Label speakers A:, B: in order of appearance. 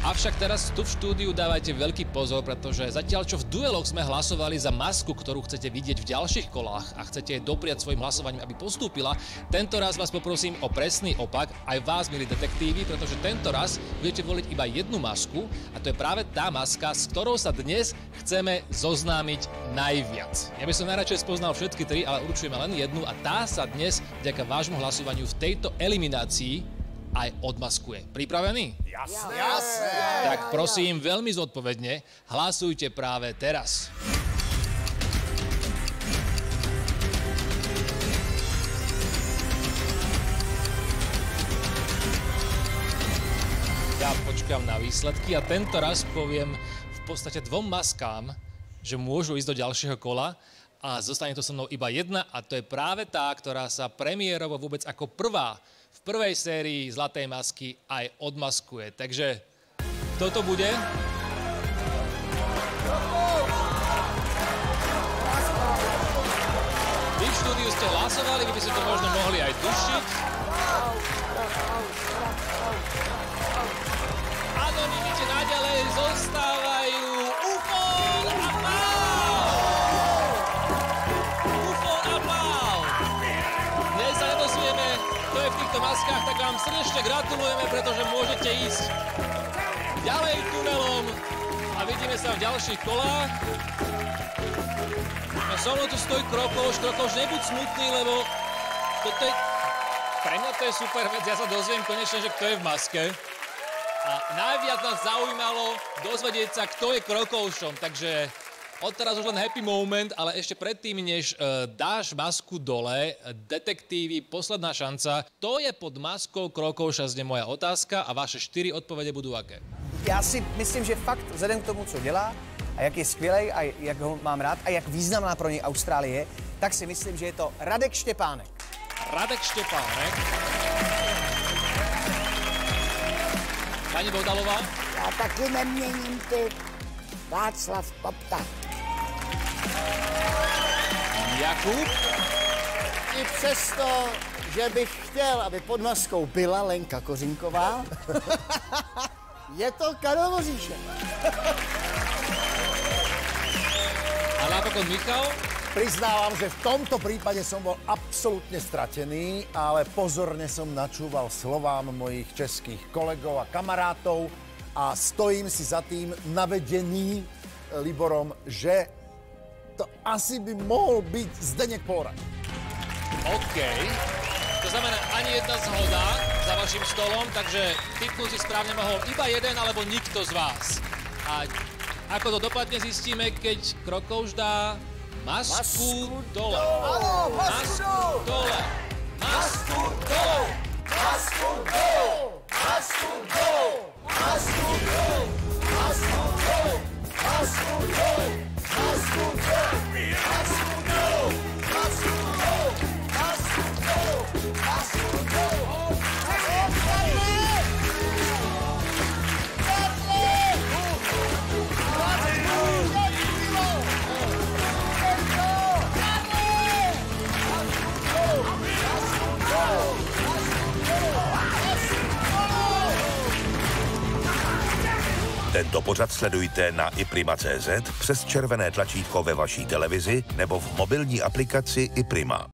A: Avšak teraz tu v štúdiu dávajte veľký pozor, pretože zatiaľ čo v dueloch sme hlasovali za masku, ktorú chcete vidieť v ďalších kolách a chcete jej dopriať svojim hlasovaním, aby postúpila, tento raz vás poprosím o presný opak, aj vás, milí detektívy, pretože tento raz budete voliť iba jednu masku a to je práve tá maska, s ktorou sa dnes chceme zoznámiť najviac. Ja by som najradšej spoznal všetky tri, ale určujeme len jednu a tá sa dnes, vďaka vášmu hlasovaniu v tejto eliminácii, aj odmaskuje. Pripravený?
B: Jasne. Jasne.
A: Tak prosím, veľmi zodpovedne, hlasujte práve teraz. Ja počkám na výsledky a tento raz poviem v podstate dvom maskám, že môžu ísť do ďalšieho kola a zostane to so mnou iba jedna a to je práve tá, ktorá sa premiérovo vôbec ako prvá v prvej sérii Zlatej masky aj odmaskuje. Takže toto bude. Vy v štúdiu ste hlasovali, vy by ste to možno mohli aj tušiť. Týchto maskách, tak vám srdečne gratulujeme, pretože môžete ísť ďalej tunelom a vidíme sa v ďalších kolách. A so mnou tu stojí Krokoš. Krokoš, nebuď smutný, lebo toto je... Pre mňa to je super vec, ja sa dozviem konečne, že kto je v maske. A najviac nás zaujímalo dozvedieť sa, kto je Krokoušom, takže odteraz už len happy moment, ale ešte predtým, než uh, dáš masku dole, detektívy, posledná šanca, to je pod maskou Krokouša, zde moja otázka a vaše štyri odpovede budú aké?
B: Já si myslím, že fakt vzhledem k tomu, co dělá, a jak je skvělej a jak ho mám rád a jak významná pro něj Austrálie je, tak si myslím, že je to Radek Štěpánek.
A: Radek Štepánek. Pani Bodalová?
C: Já taky neměním ty Václav Popta.
A: Jakub?
D: I přesto, že bych chtěl, aby pod maskou byla Lenka Kořínková, je to Karol Voříšek.
A: A napokon Michal?
E: Priznávam, že v tomto prípade som bol absolútne stratený, ale pozorne som načúval slovám mojich českých kolegov a kamarátov a stojím si za tým navedený Liborom, že asi by mohol byť Zdeněk Pórať.
A: OK. To znamená ani jedna zhoda za vašim stolom, takže typnúť si správne mohol iba jeden alebo nikto z vás. A ako to dopadne zistíme, keď Krokouš dá masku,
B: Masku
A: dole.
B: Áno,
A: Masku dole. Masku
F: Tento pořad sledujte na iprima.cz přes červené tlačítko ve vaší televizi nebo v mobilní aplikaci iPrima.